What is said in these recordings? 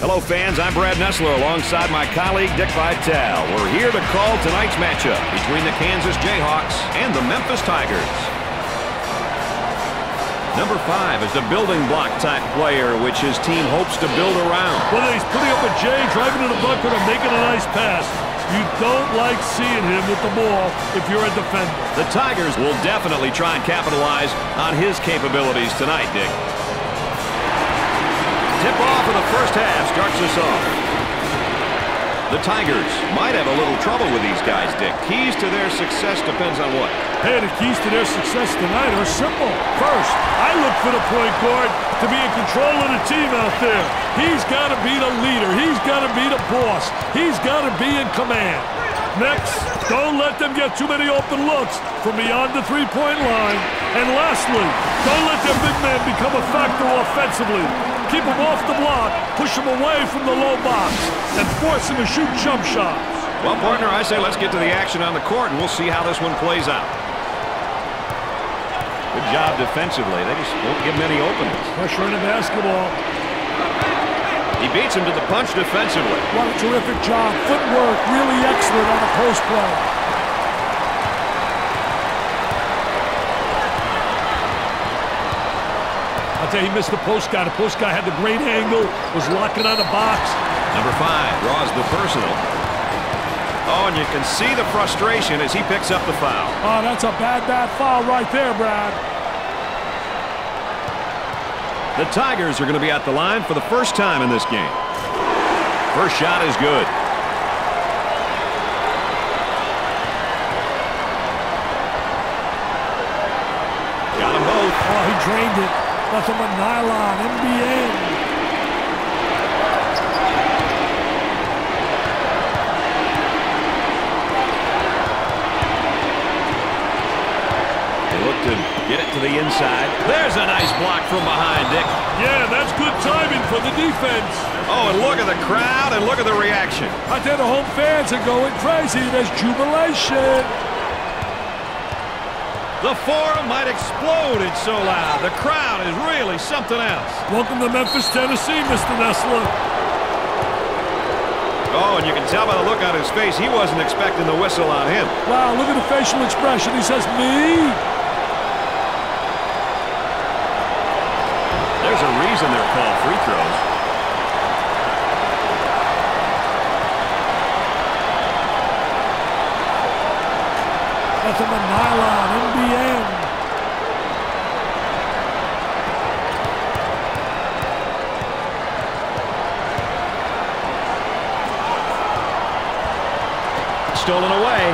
Hello, fans. I'm Brad Nessler alongside my colleague Dick Vitale. We're here to call tonight's matchup between the Kansas Jayhawks and the Memphis Tigers. Number five is the building block type player, which his team hopes to build around. Whether he's putting up a J, driving to the bucket, or making a nice pass, you don't like seeing him with the ball if you're a defender. The Tigers will definitely try and capitalize on his capabilities tonight, Dick. Tip-off of the first half starts us off. The Tigers might have a little trouble with these guys, Dick. Keys to their success depends on what? Hey, the keys to their success tonight are simple. First, I look for the point guard to be in control of the team out there. He's got to be the leader. He's got to be the boss. He's got to be in command. Next, don't let them get too many open looks from beyond the three-point line. And lastly, don't let their big man become a factor offensively. Keep him off the block, push him away from the low box, and force him to shoot jump shots. Well, partner, I say let's get to the action on the court, and we'll see how this one plays out. Good job defensively. They just won't give many openings. Pressure in the basketball. He beats him to the punch defensively. What a terrific job. Footwork really excellent on the post play. I'll he missed the post guy. The post guy had the great angle, was locking on the box. Number five draws the personal. Oh, and you can see the frustration as he picks up the foul. Oh, that's a bad, bad foul right there, Brad. The Tigers are going to be at the line for the first time in this game. First shot is good. Got them both. Oh, he drained it. Nothing but nylon, NBN. They look to get it to the inside. There's a nice block from behind, Dick. Yeah, that's good timing for the defense. Oh, and look at the crowd and look at the reaction. I tell the home fans are going crazy. There's jubilation. The forum might explode. It's so loud. The crowd is really something else. Welcome to Memphis, Tennessee, Mr. Nessler. Oh, and you can tell by the look on his face, he wasn't expecting the whistle on him. Wow, look at the facial expression. He says, me? There's a reason they're called free throws. Nothing but nylon, NBN. Stolen away.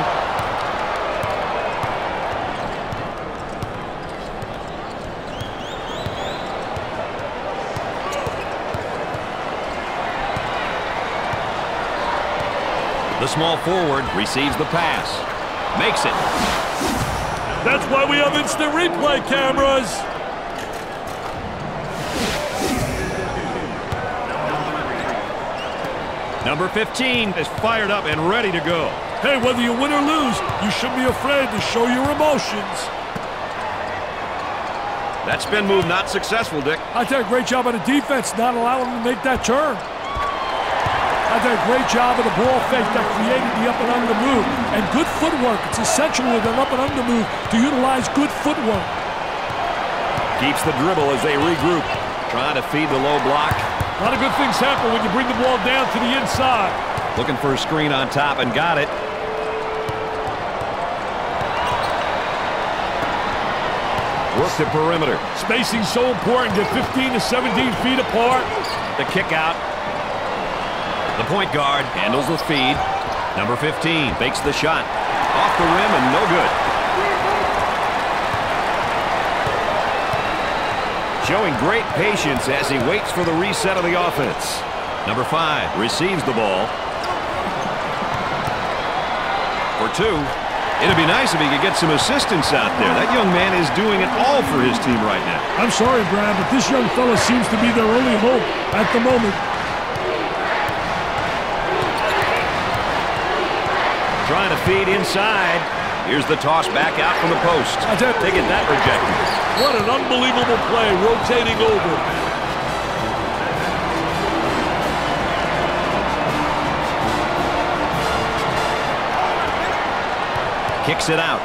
The small forward receives the pass. Makes it. That's why we have instant replay cameras. Number 15 is fired up and ready to go. Hey, whether you win or lose, you shouldn't be afraid to show your emotions. That spin move not successful, Dick. I did a great job on the defense not allowing him to make that turn. Did a great job of the ball fake that created the up and under move. And good footwork. It's essential with an up and under move to utilize good footwork. Keeps the dribble as they regroup. Trying to feed the low block. A lot of good things happen when you bring the ball down to the inside. Looking for a screen on top and got it. Work the perimeter. Spacing so important. Get 15 to 17 feet apart. The kick out. The point guard handles the feed. Number 15 fakes the shot. Off the rim and no good. Showing great patience as he waits for the reset of the offense. Number five receives the ball. For two. It'd be nice if he could get some assistance out there. That young man is doing it all for his team right now. I'm sorry, Brad, but this young fella seems to be their only hope at the moment. inside. Here's the toss back out from the post. They get that rejected. What an unbelievable play rotating over. Kicks it out.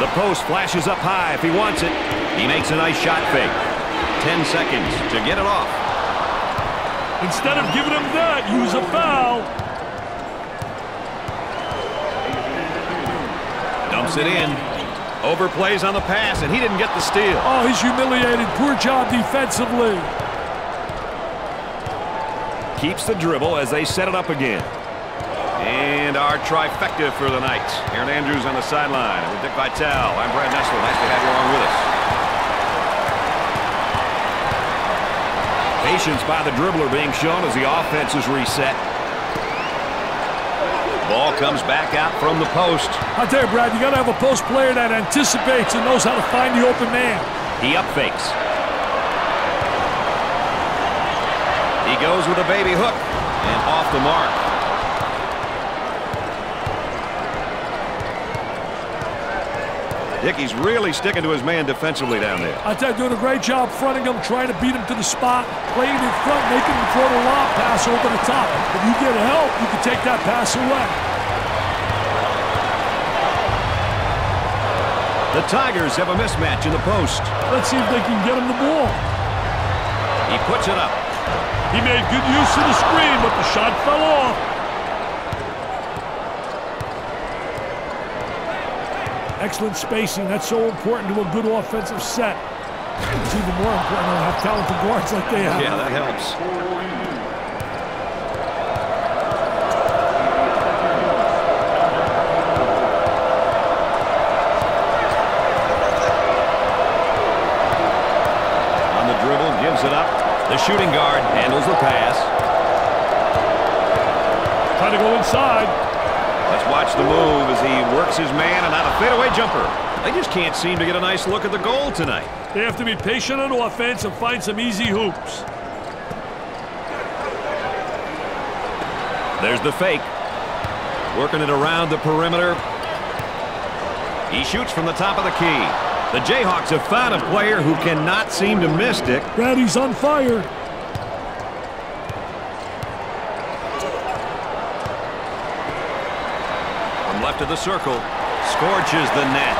The post flashes up high if he wants it. He makes a nice shot fake. Ten seconds to get it off. Instead of giving him that, use a foul. Dumps it in. Overplays on the pass, and he didn't get the steal. Oh, he's humiliated. Poor job defensively. Keeps the dribble as they set it up again. And our trifecta for the night. Erin Andrews on the sideline with Dick Vitale. I'm Brad Nessler. Nice to have you along with us. Patience by the dribbler being shown as the offense is reset. Ball comes back out from the post. I tell you, Brad, you got to have a post player that anticipates and knows how to find the open man. He up fakes. He goes with a baby hook and off the mark. Dickey's really sticking to his man defensively down there. I tell you, doing a great job fronting him, trying to beat him to the spot, playing in front, making him throw the lob pass over the top. If you get help, you can take that pass away. The Tigers have a mismatch in the post. Let's see if they can get him the ball. He puts it up. He made good use of the screen, but the shot fell off. Excellent spacing. That's so important to a good offensive set. It's even more important to have talented guards like they have. Yeah, that helps. On the dribble, gives it up. The shooting guard handles the pass. Trying to go inside. Let's watch the move as he works his man and out a fadeaway jumper. They just can't seem to get a nice look at the goal tonight. They have to be patient on offense and find some easy hoops. There's the fake. Working it around the perimeter. He shoots from the top of the key. The Jayhawks have found a player who cannot seem to miss, it. Brady's on fire. From left of the circle, scorches the net.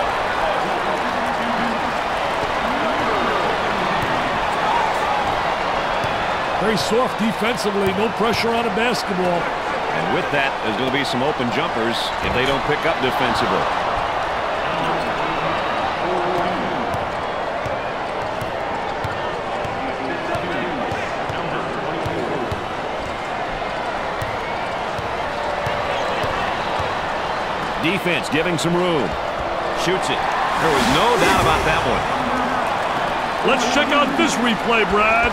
Very soft defensively, no pressure on a basketball. And with that, there's going to be some open jumpers if they don't pick up defensively. Defense giving some room. Shoots it. There was no doubt about that one. Let's check out this replay, Brad.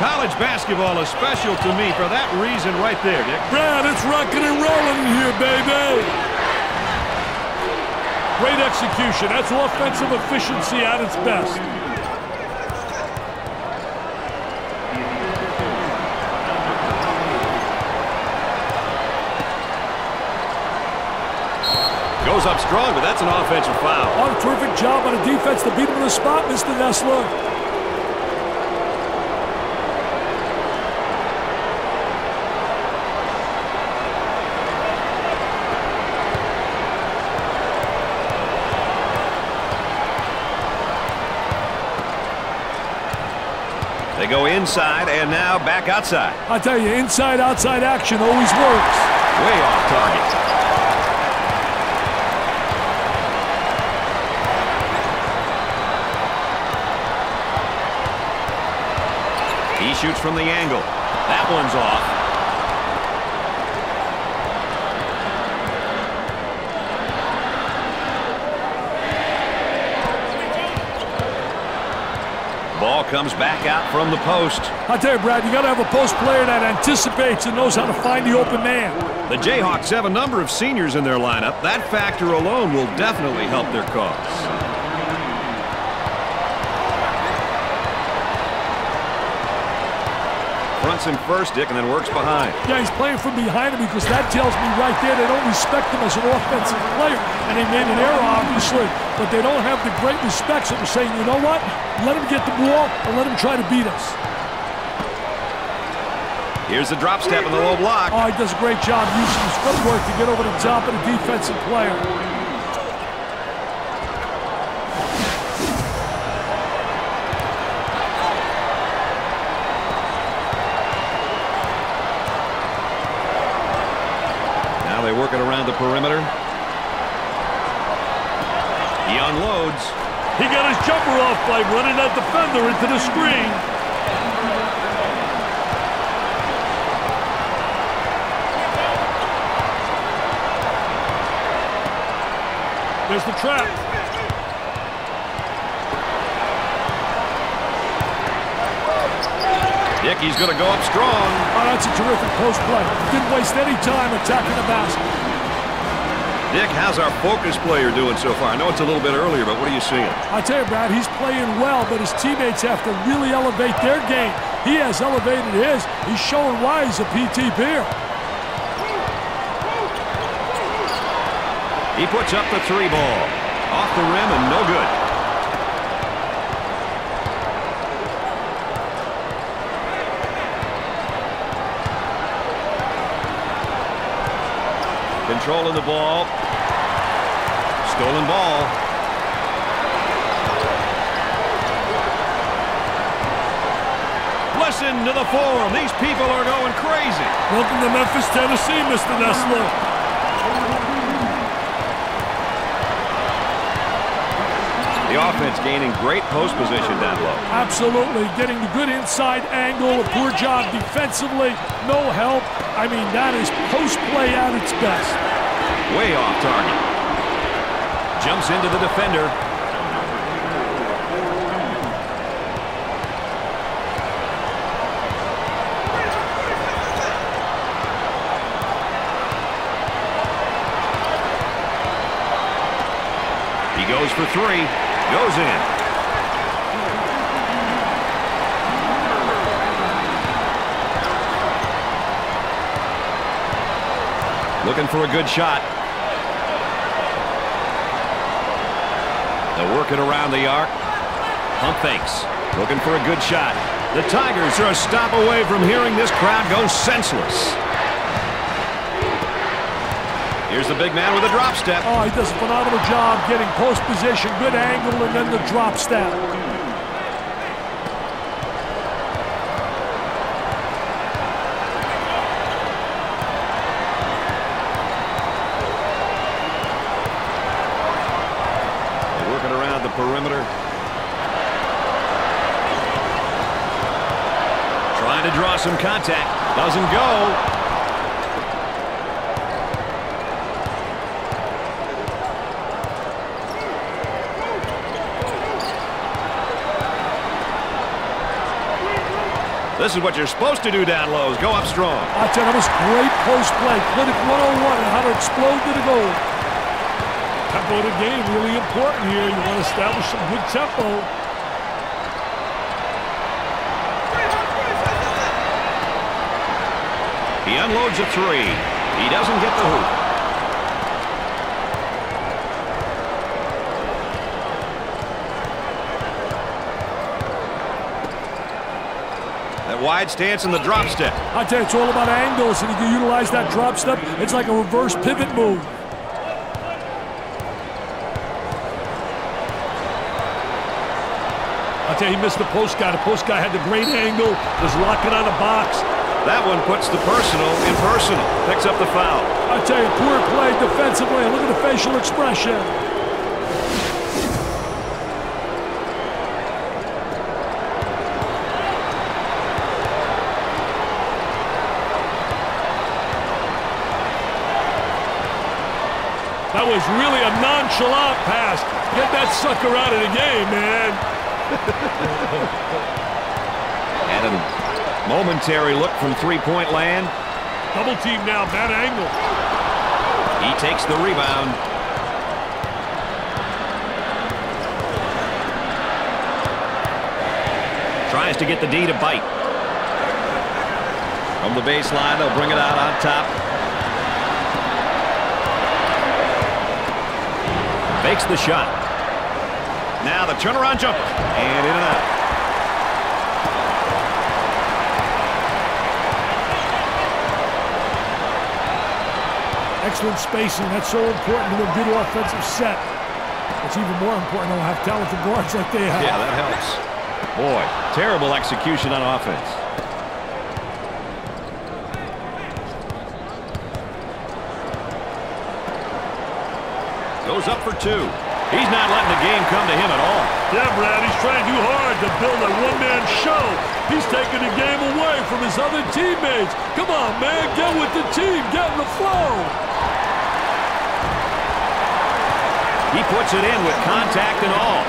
College basketball is special to me for that reason right there, Dick. Brad, it's rocking and rolling here, baby. Great execution. That's offensive efficiency at its best. Up strong, but that's an offensive foul. A terrific job on the defense to beat him in the spot, Mr. Nessler. They go inside and now back outside. I tell you, inside-outside action always works. Way off target. He shoots from the angle. That one's off. Ball comes back out from the post. I tell you, Brad, you got to have a post player that anticipates and knows how to find the open man. The Jayhawks have a number of seniors in their lineup. That factor alone will definitely help their cause. Fronts him first, Dick, and then works behind. Yeah, he's playing from behind him because that tells me right there they don't respect him as an offensive player. And they made an error, obviously, but they don't have the great respect. So they're saying, you know what? Let him get the ball and let him try to beat us. Here's the drop step in the low block. Oh, he does a great job using his footwork to get over the top of the defensive player. Now they work it around the perimeter. He unloads. He got his jumper off by running that defender into the screen. There's the trap. Dickey's going to go up strong. Oh, that's a terrific post play. Didn't waste any time attacking the basket. Dick, how's our focus player doing so far? I know it's a little bit earlier, but what are you seeing? I tell you, Brad, he's playing well, but his teammates have to really elevate their game. He has elevated his. He's showing why he's a PTPer. He puts up the three ball. Off the rim and no good. Controlling the ball. Stolen ball. Listen to the forum. These people are going crazy. Welcome to Memphis, Tennessee, Mr. Nessler. The offense gaining great post position down low. Absolutely. Getting the good inside angle. A poor job defensively. No help. I mean, that is post play at its best. Way off target. Jumps into the defender. He goes for three. Goes in. Looking for a good shot. They'll work it around the arc. Pump fakes. Looking for a good shot. The Tigers are a stop away from hearing this crowd go senseless. Here's the big man with a drop step. Oh, he does a phenomenal job getting post position, good angle, and then the drop step. They work it around the perimeter. Trying to draw some contact. Doesn't go. This is what you're supposed to do down low is go up strong. Ah, I tell you, that was great post play. Clinic 101 and how to explode to the goal. Tempo of the game really important here. You want to establish some good tempo. He unloads a three. He doesn't get the hoop. That wide stance and the drop step. I tell you, it's all about angles, and you can utilize that drop step. It's like a reverse pivot move. I tell you, he missed the post guy. The post guy had the great angle, was locking on the box. That one puts the personal in personal. Picks up the foul. I tell you, poor play defensively. Look at the facial expression. That was really a nonchalant pass. Get that sucker out of the game, man. And a momentary look from three-point land. Double team now, bad angle. He takes the rebound. Tries to get the D to bite. From the baseline, they'll bring it out on top. Fakes the shot. Now the turnaround jumper. And in and out. Excellent spacing. That's so important to a good offensive set. It's even more important to have talented guards like they have. Yeah, that helps. Boy, terrible execution on offense. Goes up for two. He's not letting the game come to him at all. Yeah, Brad, he's trying too hard to build a one-man show. He's taking the game away from his other teammates. Come on, man, get with the team, get in the flow. He puts it in with contact and all.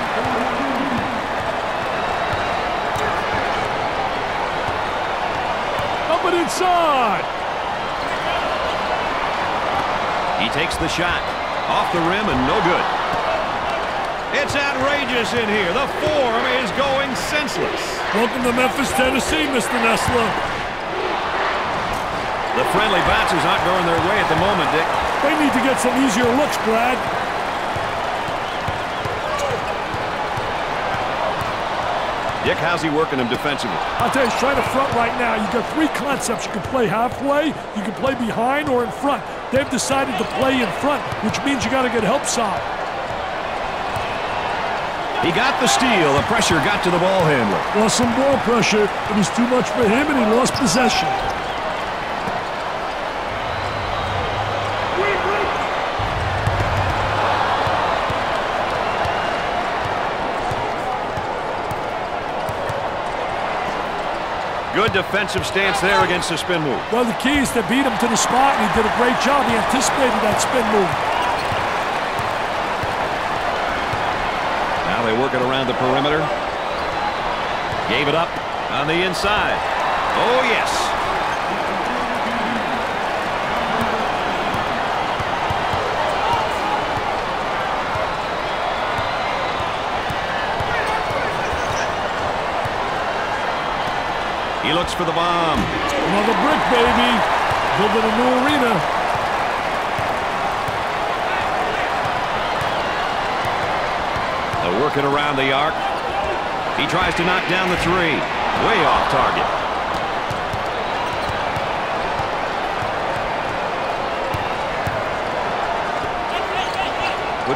Up and inside. He takes the shot. Off the rim and no good. It's outrageous in here. The Forum is going senseless. Welcome to Memphis, Tennessee, Mr. Nessler. The friendly bouncers aren't going their way at the moment, Dick. They need to get some easier looks, Brad. Dick, how's he working him defensively? I'll tell you, he's trying to front right now. You've got three concepts. You can play halfway, you can play behind, or in front. They've decided to play in front, which means you got to get help side. He got the steal. The pressure got to the ball handler. Lost some ball pressure. It was too much for him, and he lost possession. Good defensive stance there against the spin move. Well, the key is to beat him to the spot, and he did a great job. He anticipated that spin move. Now they work it around the perimeter. Gave it up on the inside. Oh, yes. Looks for the bomb. Another brick, baby. Building a new arena. They'll work it around the arc. He tries to knock down the three. Way off target.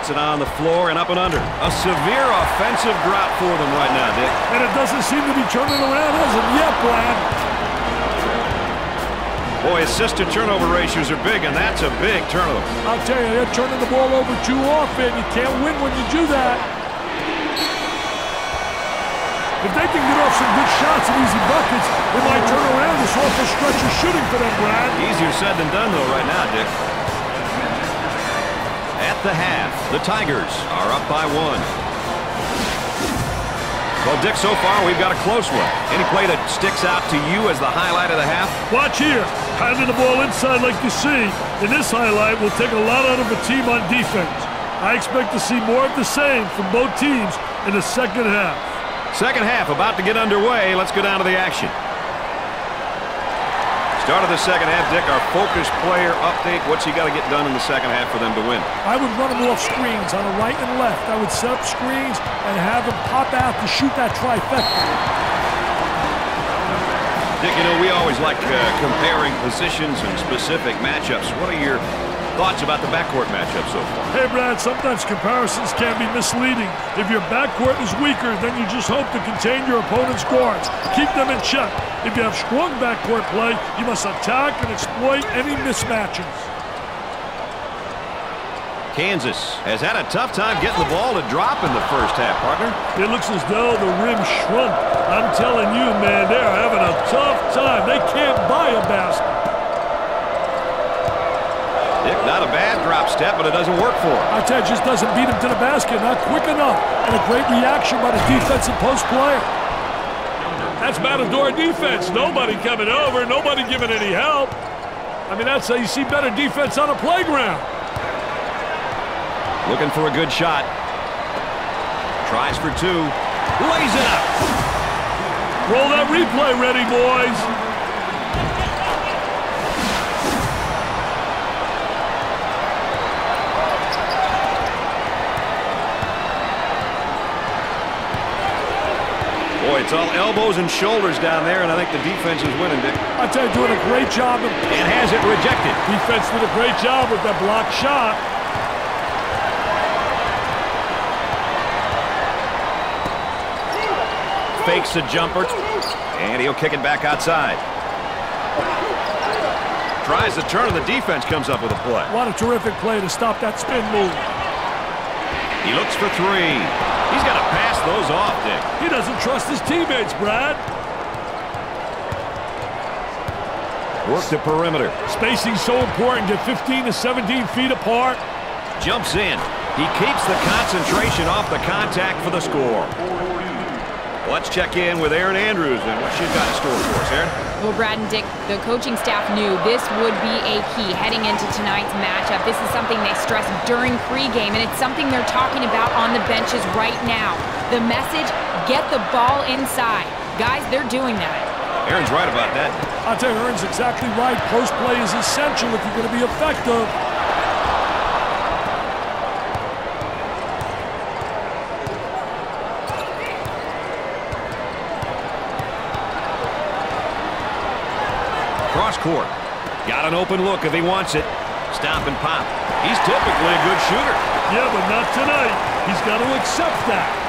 Puts it on the floor and up and under. A severe offensive drought for them right now, Dick. And it doesn't seem to be turning around as of yet, Brad. Boy, assist to turnover ratios are big, and that's a big turnover. I'll tell you, they're turning the ball over too often. You can't win when you do that. If they can get off some good shots and easy buckets, they might turn around this awful stretch of shooting for them, Brad. Easier said than done, though, right now, Dick. The half, the Tigers are up by one. Well, Dick, so far we've got a close one. Any play that sticks out to you as the highlight of the half? Watch here. Handing the ball inside like you see. In this highlight, will take a lot out of a team on defense. I expect to see more of the same from both teams in the second half. Second half about to get underway. Let's go down to the action. Start of the second half, Dick, our focus player update. What's he got to get done in the second half for them to win? I would run them off screens on the right and left. I would set up screens and have them pop out to shoot that trifecta. Dick, you know, we always like uh, comparing positions and specific matchups. What are your thoughts about the backcourt matchup so far? Hey, Brad, sometimes comparisons can be misleading. If your backcourt is weaker, then you just hope to contain your opponent's guards. Keep them in check. If you have strong backcourt play, you must attack and exploit any mismatches. Kansas has had a tough time getting the ball to drop in the first half, partner. It looks as though the rim shrunk. I'm telling you, man, they're having a tough time. They can't buy a basket. Dick, not a bad drop step, but it doesn't work for him. I tell you, just doesn't beat him to the basket. Not quick enough. And a great reaction by the defensive post player. That's Matador defense. Nobody coming over, nobody giving any help. I mean, that's how you see better defense on a playground. Looking for a good shot. Tries for two. Lays it up. Roll that replay ready, boys. It's all elbows and shoulders down there, and I think the defense is winning, Dick. I tell you, doing a great job. Of and has it rejected. Defense did a great job with that block shot. Fakes a jumper, and he'll kick it back outside. Tries to turn, and the defense comes up with a play. What a terrific play to stop that spin move. He looks for three. He's got to pass those off, Dick. He doesn't trust his teammates, Brad. Work the perimeter. Spacing so important. Get 15 to 17 feet apart. Jumps in. He keeps the concentration off the contact for the score. Let's check in with Erin Andrews and what she's got in store for us, Aaron. Well, Brad and Dick, the coaching staff knew this would be a key heading into tonight's matchup. This is something they stressed during pregame, and it's something they're talking about on the benches right now. The message, get the ball inside. Guys, they're doing that. Erin's right about that. I'll tell you, Erin's exactly right. Post play is essential if you're going to be effective. Cross court. Got an open look if he wants it. Stop and pop. He's typically a good shooter. Yeah, but not tonight. He's got to accept that.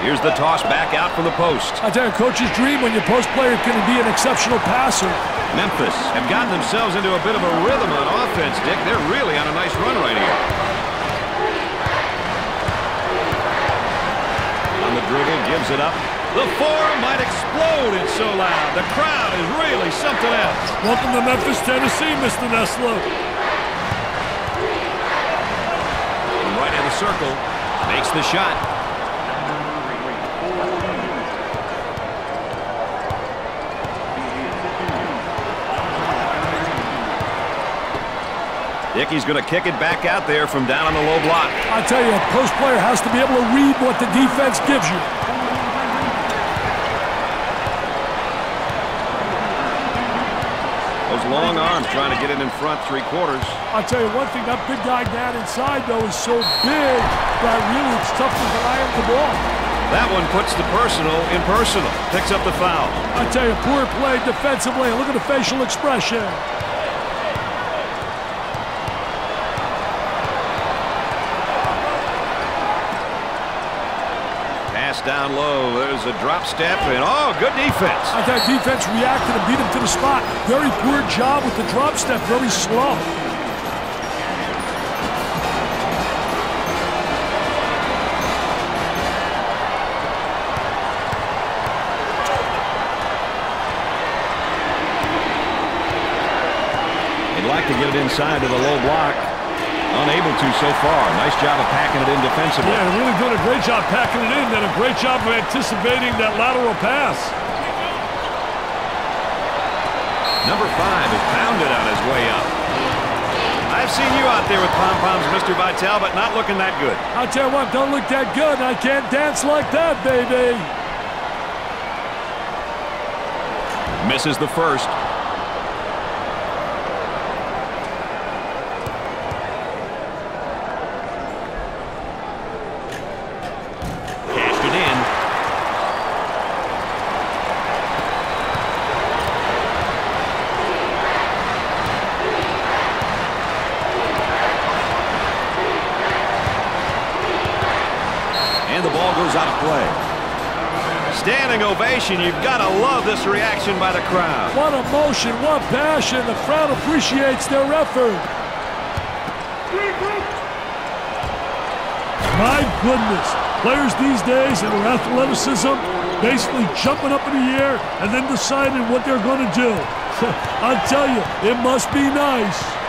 Here's the toss back out from the post. I tell you, coach's dream when your post player can be an exceptional passer. Memphis have gotten themselves into a bit of a rhythm on offense, Dick. They're really on a nice run right here. On the dribble, gives it up. The four might explode. It's so loud. The crowd is really something else. Welcome to Memphis, Tennessee, Mr. Nessler. Right in the circle. Makes the shot. Dickey's going to kick it back out there from down on the low block. I tell you, a post player has to be able to read what the defense gives you. Those long arms trying to get it in front three quarters. I'll tell you one thing, that big guy down inside, though, is so big that really it's tough to deny him the ball. That one puts the personal in personal. Picks up the foul. I tell you, poor play defensively. Look at the facial expression. Pass down low. There's a drop step, and oh, good defense. I thought defense reacted and beat him to the spot. Very poor job with the drop step, very slow. He'd like to get it inside to the low block. Unable to so far. Nice job of packing it in defensively. Yeah, really doing a great job packing it in, and a great job of anticipating that lateral pass. Number five is pounded on his way up. I've seen you out there with pom-poms, Mr. Vitale, but not looking that good. I'll tell you what, don't look that good. I can't dance like that, baby. Misses the first. Cashed it in. And the ball goes out of play. You've got to love this reaction by the crowd. What emotion, what passion. The crowd appreciates their effort. My goodness. Players these days and their athleticism basically jumping up in the air and then deciding what they're going to do. I'll tell you, it must be nice.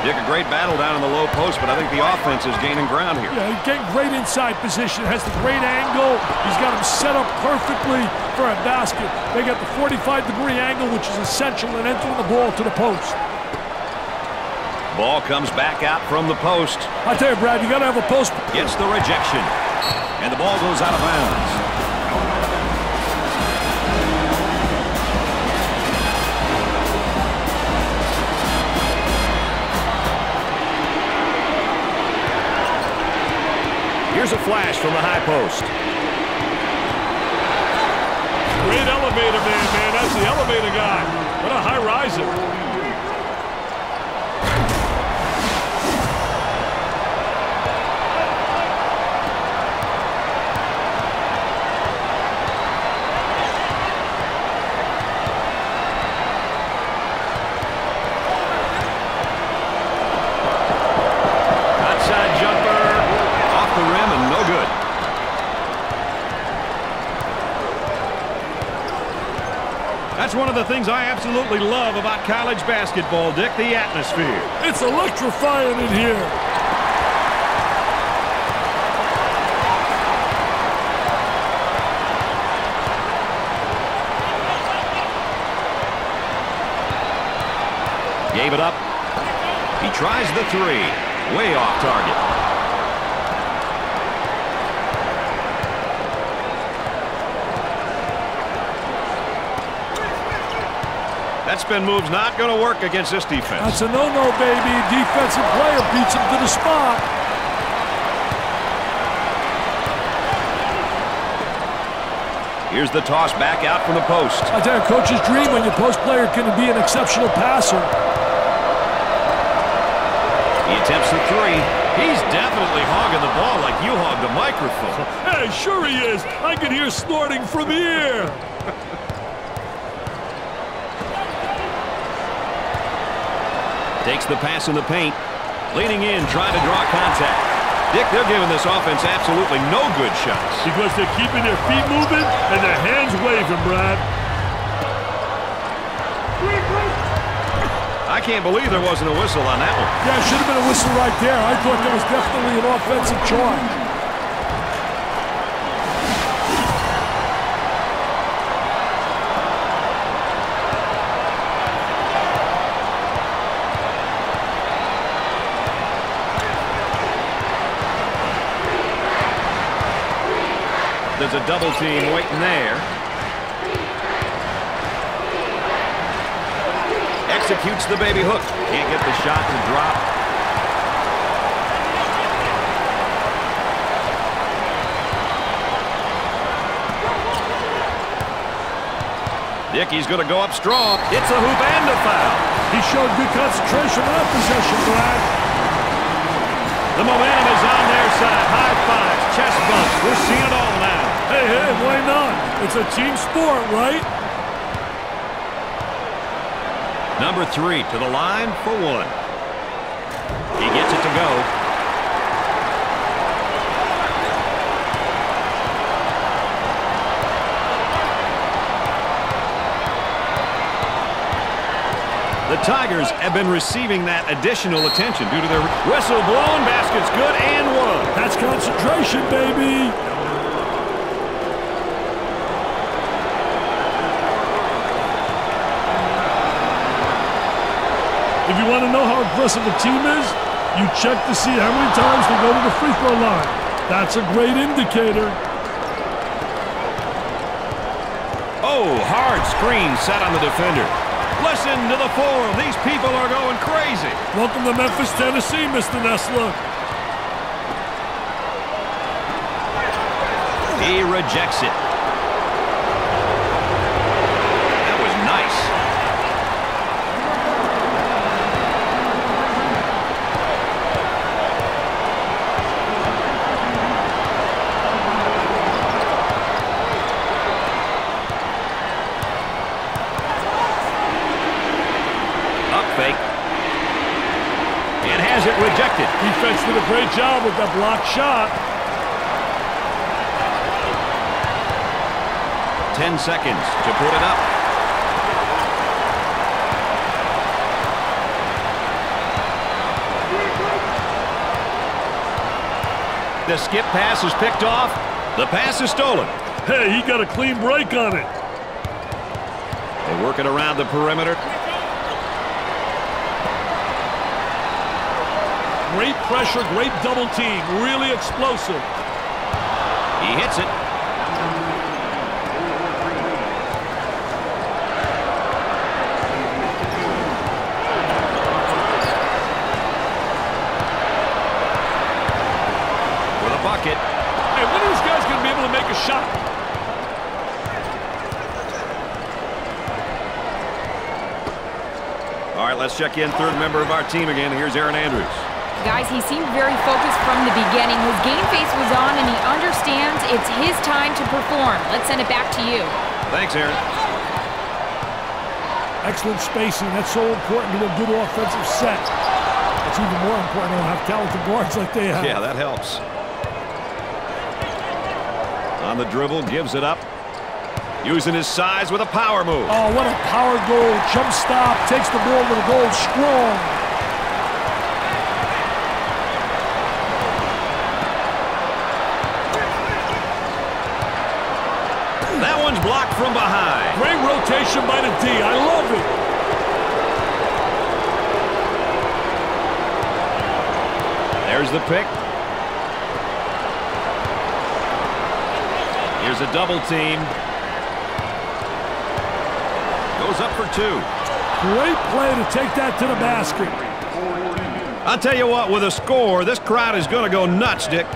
Dick, a great battle down in the low post, but I think the offense is gaining ground here. Yeah, he's getting great inside position, has the great angle. He's got him set up perfectly for a basket. They got the 45-degree angle, which is essential in entering the ball to the post. Ball comes back out from the post. I tell you, Brad, you got to have a post. Gets the rejection. And the ball goes out of bounds. Here's a flash from the high post. Great elevator man, man. That's the elevator guy. What a high riser. Things I absolutely love about college basketball, Dick, the atmosphere. It's electrifying in here. Gave it up. He tries the three. Way off target. That spin move's not going to work against this defense. That's a no-no, baby. Defensive player beats him to the spot. Here's the toss back out from the post. I tell you, coach's dream when your post player can be an exceptional passer. He attempts the three. He's definitely hogging the ball like you hogged the microphone. Hey, sure he is. I can hear snorting from the Takes the pass in the paint. Leaning in, trying to draw contact. Dick, they're giving this offense absolutely no good shots. Because they're keeping their feet moving and their hands waving, Brad. I can't believe there wasn't a whistle on that one. Yeah, should have been a whistle right there. I thought that was definitely an offensive charge. There's a double team waiting there. Executes the baby hook. Can't get the shot to drop. Dickey's going to go up strong. It's a hoop and a foul. He showed good concentration on possession, Brad. The momentum is on their side. High fives, chest bumps. We're seeing it all. Hey, hey, why not? It's a team sport, right? Number three to the line for one. He gets it to go. The Tigers have been receiving that additional attention due to their whistle blown. Basket's good and one. That's concentration, baby. Want to know how aggressive a team is, you check to see how many times they go to the free throw line. That's a great indicator. Oh, hard screen set on the defender. Listen to the Forum. These people are going crazy. Welcome to Memphis, Tennessee, Mr. Nessler. He rejects it. defense did a great job with the blocked shot. Ten seconds to put it up. The skip pass is picked off. The pass is stolen. Hey, he got a clean break on it. They work it around the perimeter. Great pressure, great double team. Really explosive. He hits it. With a bucket. Hey, when are these guys going to be able to make a shot? All right, let's check in third member of our team again. Here's Erin Andrews. Guys, he seemed very focused from the beginning. His game face was on, and he understands it's his time to perform. Let's send it back to you. Thanks, Erin. Excellent spacing. That's so important to a good offensive set. It's even more important to have talented guards like they have. Yeah, that helps. On the dribble, gives it up. Using his size with a power move. Oh, what a power goal. Jump stop. Takes the ball to the goal strong. That one's blocked from behind. Great rotation by the D. I love it. There's the pick. Here's a double team. Goes up for two. Great play to take that to the basket. I'll tell you what, with a score, this crowd is going to go nuts, Dick.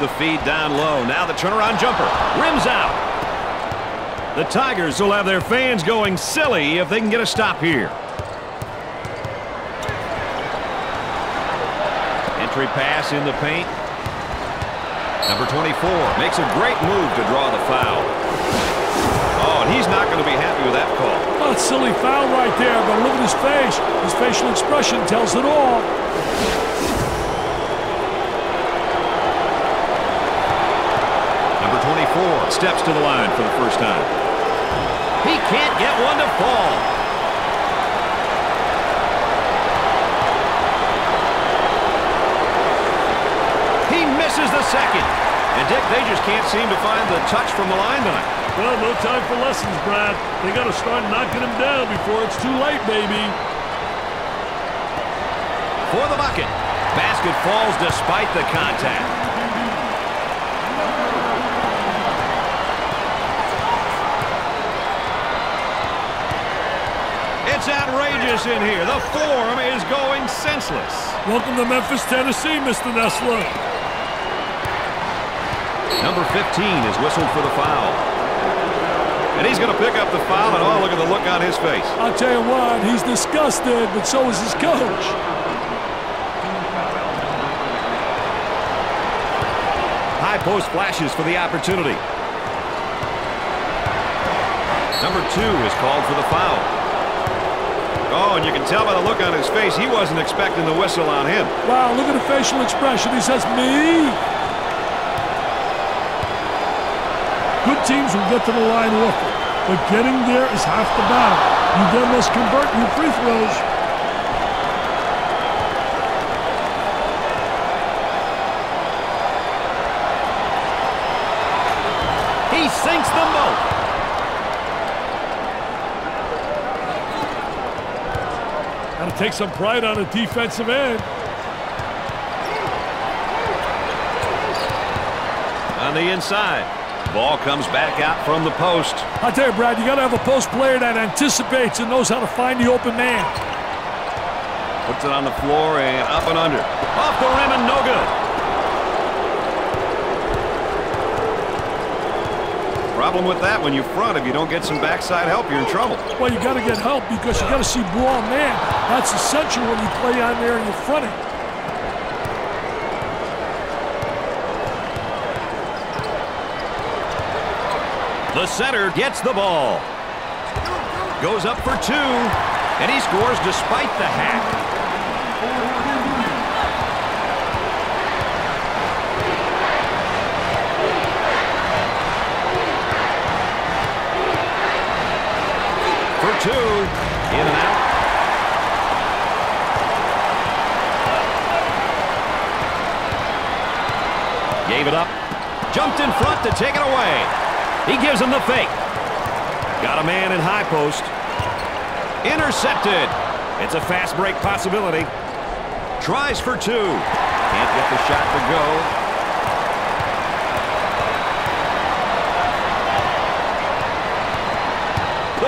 The feed down low. Now the turnaround jumper. Rims out. The Tigers will have their fans going silly if they can get a stop here. Entry pass in the paint. Number 24 makes a great move to draw the foul. Oh, and he's not going to be happy with that call. Oh, silly foul right there, but look at his face. His facial expression tells it all. Steps to the line for the first time. He can't get one to fall. He misses the second. And Dick, they just can't seem to find the touch from the line tonight. Well, no time for lessons, Brad. They got to start knocking him down before it's too late, baby. For the bucket. Basket falls despite the contact. It's outrageous in here. The Forum is going senseless. Welcome to Memphis, Tennessee, Mr. Nessler. Number 15 is whistled for the foul. And he's going to pick up the foul, and oh, look at the look on his face. I'll tell you what, he's disgusted, but so is his coach. High post flashes for the opportunity. Number two is called for the foul. Oh, and you can tell by the look on his face, he wasn't expecting the whistle on him. Wow, look at the facial expression. He says, me? Good teams will get to the line often, but getting there is half the battle. You then must convert your free throws. He sinks them both. Got to take some pride on a defensive end. On the inside. Ball comes back out from the post. I tell you, Brad, you got to have a post player that anticipates and knows how to find the open man. Puts it on the floor and up and under. Off the rim and no good. Problem with that, when you front, if you don't get some backside help, you're in trouble. Well, you got to get help because you got to see ball man. That's essential when you play on there and you're fronting. The center gets the ball. Goes up for two, and he scores despite the hack. Two, in and out. Gave it up. Jumped in front to take it away. He gives him the fake. Got a man in high post. Intercepted. It's a fast break possibility. Tries for two. Can't get the shot to go.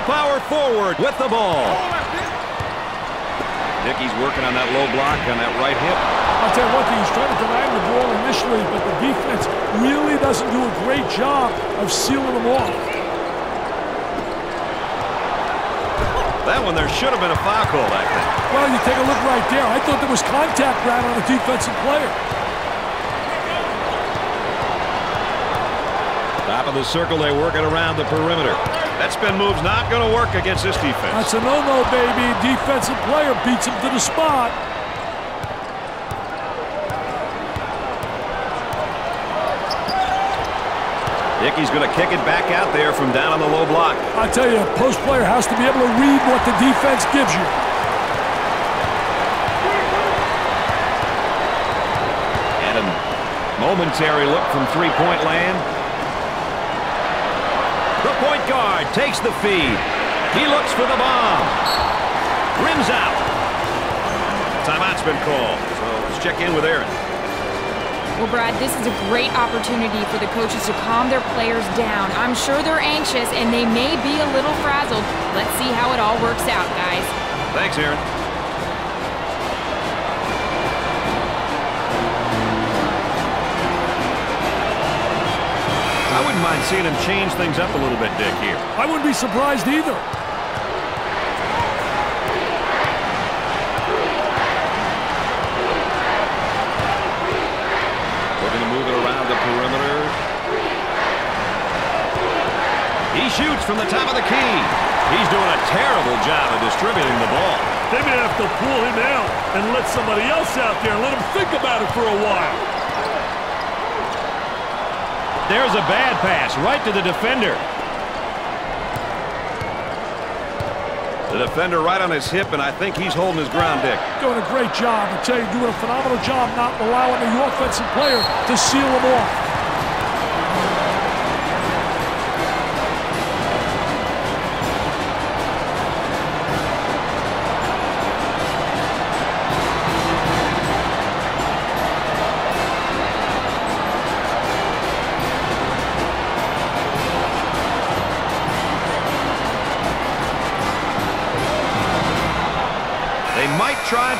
The The power forward with the ball. Dickey's working on that low block on that right hip. I'll tell you one thing, he's trying to deny the ball initially, but the defense really doesn't do a great job of sealing them off. That one, there should have been a foul call, I think. Well, you take a look right there. I thought there was contact right on a defensive player. Top of the circle, they work it around the perimeter. That spin move's not going to work against this defense. That's a no-no, baby. Defensive player beats him to the spot. Dickey's going to kick it back out there from down on the low block. I tell you, a post player has to be able to read what the defense gives you. And a momentary look from three-point land. The point guard takes the feed. He looks for the bomb. Rims out. Timeout's been called, so let's check in with Erin. Well, Brad, this is a great opportunity for the coaches to calm their players down. I'm sure they're anxious, and they may be a little frazzled. Let's see how it all works out, guys. Thanks, Erin. Wouldn't mind seeing him change things up a little bit, Dick, here. I wouldn't be surprised either. Looking to move it around the perimeter. He shoots from the top of the key. He's doing a terrible job of distributing the ball. They may have to pull him out and let somebody else out there and let him think about it for a while. There's a bad pass right to the defender. The defender right on his hip, and I think he's holding his ground, Dick. Doing a great job. I tell you, doing a phenomenal job not allowing the offensive player to seal him off.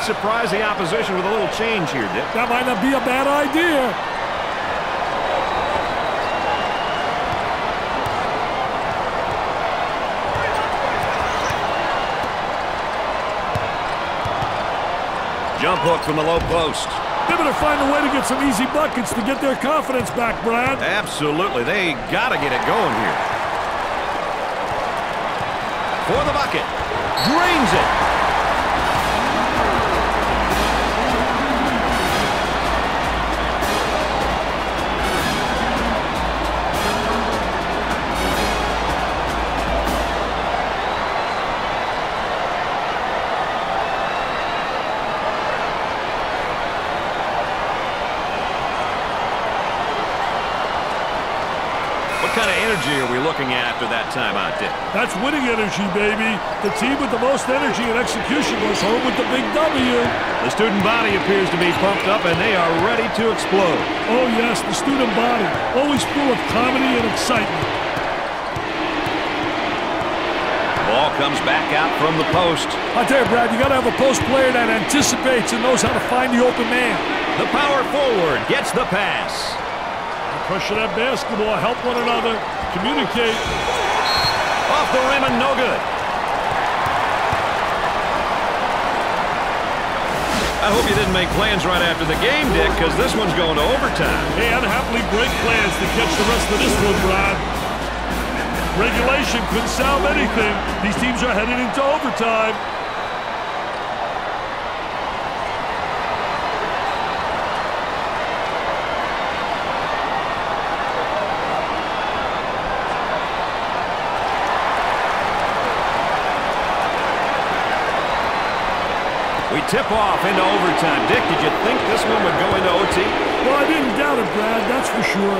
Might surprise the opposition with a little change here, Dick. That might not be a bad idea. Jump hook from the low post. They better find a way to get some easy buckets to get their confidence back, Brad. Absolutely. They got to get it going here. For the bucket. Drains it. After that timeout, Dick? That's winning energy, baby. The team with the most energy and execution goes home with the big W. The student body appears to be pumped up, and they are ready to explode. Oh, yes, the student body. Always full of comedy and excitement. Ball comes back out from the post. I tell you, Brad, you got to have a post player that anticipates and knows how to find the open man. The power forward gets the pass. Pressure that basketball, help one another, communicate. Off the rim and no good. I hope you didn't make plans right after the game, Dick, because this one's going to overtime. Hey, I'd happily break plans to catch the rest of this one, Brad. Regulation couldn't solve anything. These teams are headed into overtime. We tip off into overtime. Dick, did you think this one would go into OT? Well, I didn't doubt it, Brad, that's for sure.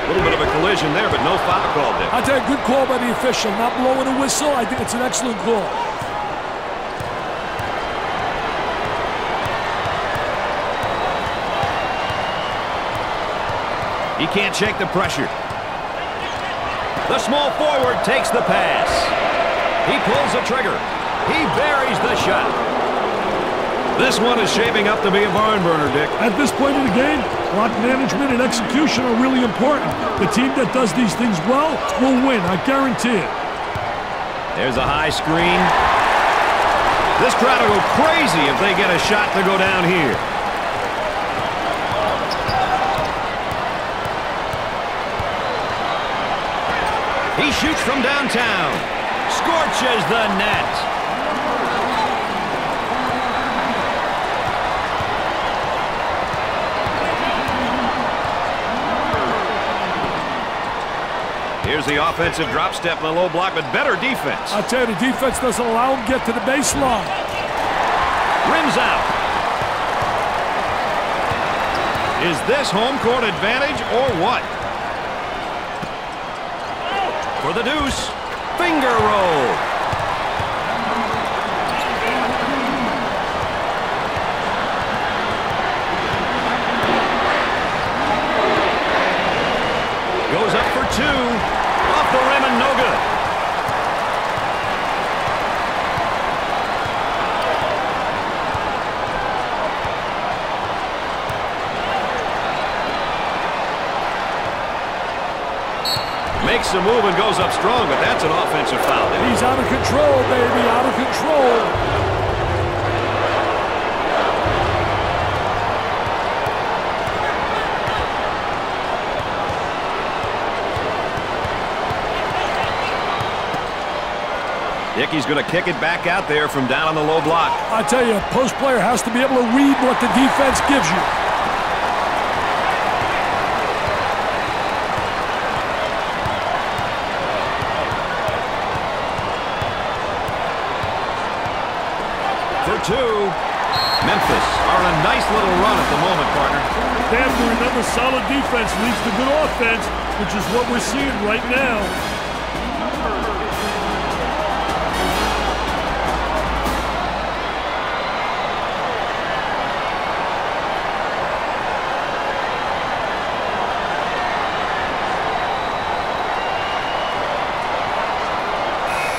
A little bit of a collision there, but no foul call, Dick. I tell you, good call by the official. Not blowing a whistle, I think it's an excellent call. He can't shake the pressure. The small forward takes the pass. He pulls the trigger. He buries the shot. This one is shaping up to be a barn burner, Dick. At this point in the game, clock management and execution are really important. The team that does these things well will win, I guarantee it. There's a high screen. This crowd will go crazy if they get a shot to go down here. He shoots from downtown. Scorches the net. Here's the offensive drop step in the low block, but better defense. I tell you, the defense doesn't allow him to get to the baseline. Rims out. Is this home court advantage or what? For the deuce. Finger roll. Goes up for two. Off the rim and no good. Makes the move and goes up strong, but that's an offensive foul. He's out of control, baby, out of control. Dickey's going to kick it back out there from down on the low block. I tell you, a post player has to be able to read what the defense gives you. For two, Memphis are on a nice little run at the moment, partner. They have to remember solid defense leads to good offense, which is what we're seeing right now.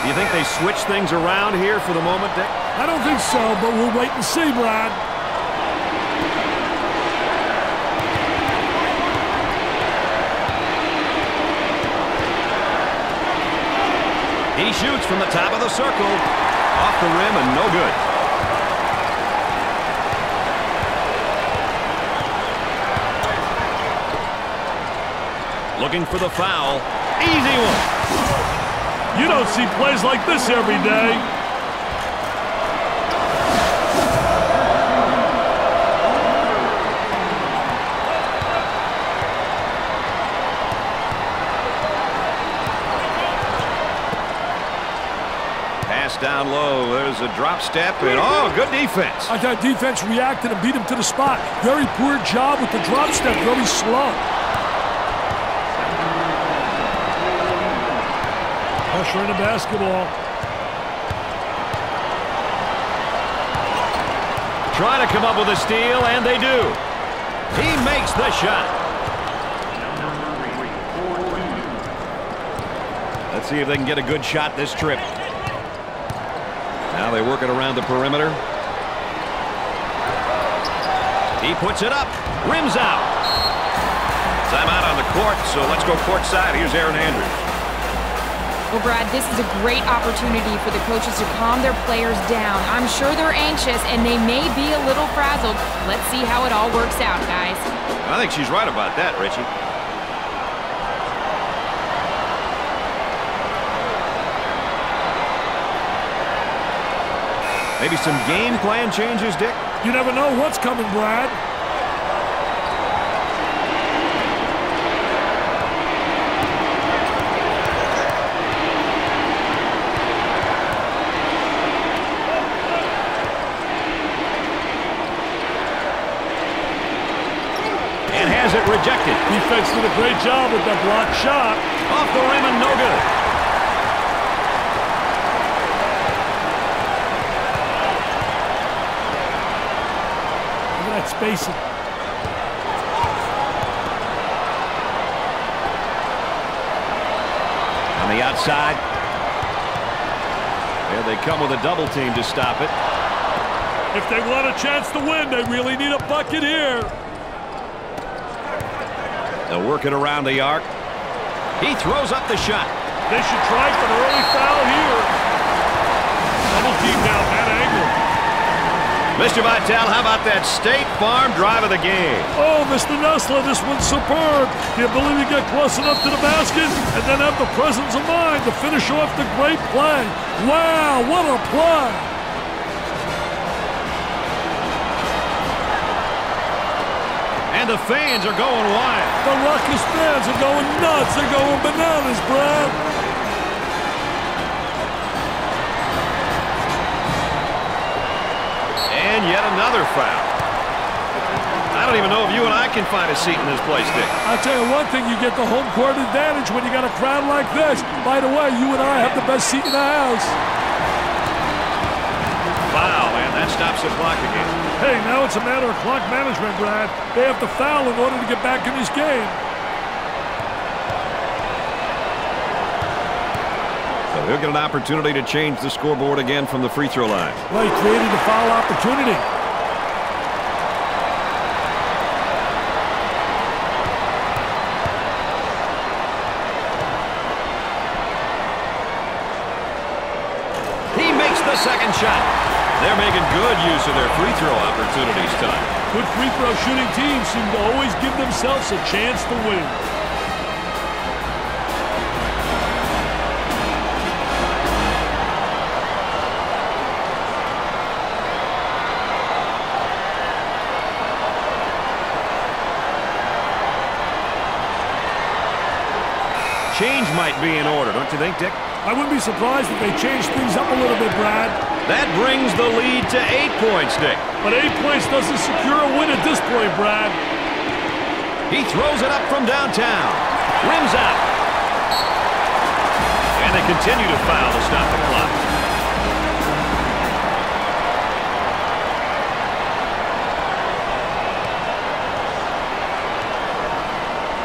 Do you think they switch things around here for the moment, Dick? I don't think so, but we'll wait and see, Brad. He shoots from the top of the circle. Off the rim and no good. Looking for the foul. Easy one. You don't see plays like this every day. Pass down low. There's a drop step and oh, good defense. I thought defense reacted and beat him to the spot. Very poor job with the drop step, very slow. Pressure in the basketball. Trying to come up with a steal, and they do. He makes the shot. Let's see if they can get a good shot this trip. Now they work it around the perimeter. He puts it up. Rims out. Timeout on the court, so let's go courtside. Here's Erin Andrews. Well, Brad, this is a great opportunity for the coaches to calm their players down. I'm sure they're anxious, and they may be a little frazzled. Let's see how it all works out, guys. I think she's right about that, Richie. Maybe some game plan changes, Dick? You never know what's coming, Brad. And has it rejected. Defense did a great job with that block shot. Off the rim and no good. Look at that spacing. the outside. There they come with a double team to stop it. If they want a chance to win, they really need a bucket here. They'll work it around the arc. He throws up the shot. They should try for an early foul here. Double team now, that angle. Mr. Vitale, how about that State Farm drive of the game? Oh, Mr. Nessler, this one's superb. The ability to get close enough to the basket and then have the presence of mind to finish off the great play. Wow, what a play. And the fans are going wild. The Rutgers fans are going nuts. They're going bananas, Brad. Foul. I don't even know if you and I can find a seat in this place, Dick. I'll tell you one thing, you get the home court advantage when you got a crowd like this. By the way, you and I have the best seat in the house. Foul, man, that stops the clock again. Hey, now it's a matter of clock management, Brad. They have to foul in order to get back in this game. So he'll get an opportunity to change the scoreboard again from the free throw line. Well, he created the foul opportunity. He makes the second shot. They're making good use of their free throw opportunities tonight. Good free throw shooting teams seem to always give themselves a chance to win. Change might be in order, don't you think, Dick? I wouldn't be surprised if they changed things up a little bit, Brad. That brings the lead to eight points, Dick. But eight points doesn't secure a win at this point, Brad. He throws it up from downtown. Rims out. And they continue to foul to stop the clock.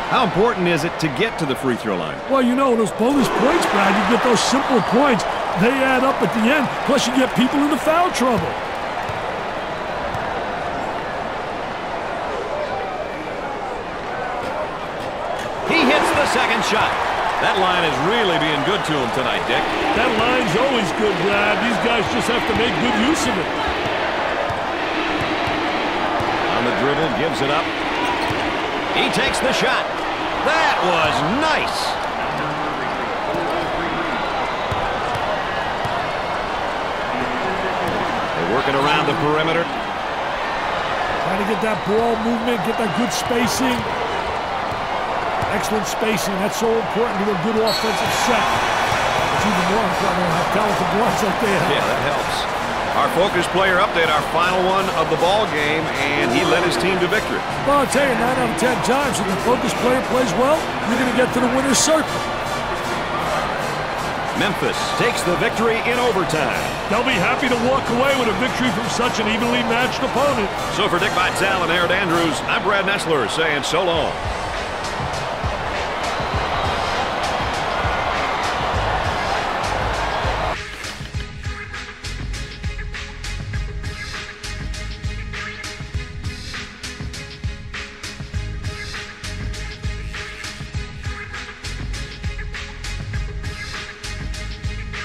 How important is it to get to the free throw line? Well, you know, those bonus points, Brad, you get those simple points. They add up at the end, plus you get people into foul trouble. He hits the second shot. That line is really being good to him tonight, Dick. That line's always good, Brad. These guys just have to make good use of it. On the dribble, gives it up. He takes the shot. That was nice. They're working around the perimeter. Trying to get that ball movement, get that good spacing. Excellent spacing. That's so important to a good offensive set. It's even more important to have talented guards like there. Yeah, that helps. Our focus player update, our final one of the ball game, and he led his team to victory. Well, I'll tell you, 9 out of 10 times, when the focus player plays well, you're going to get to the winner's circle. Memphis takes the victory in overtime. They'll be happy to walk away with a victory from such an evenly matched opponent. So for Dick Vitale and Erin Andrews, I'm Brad Nessler saying so long.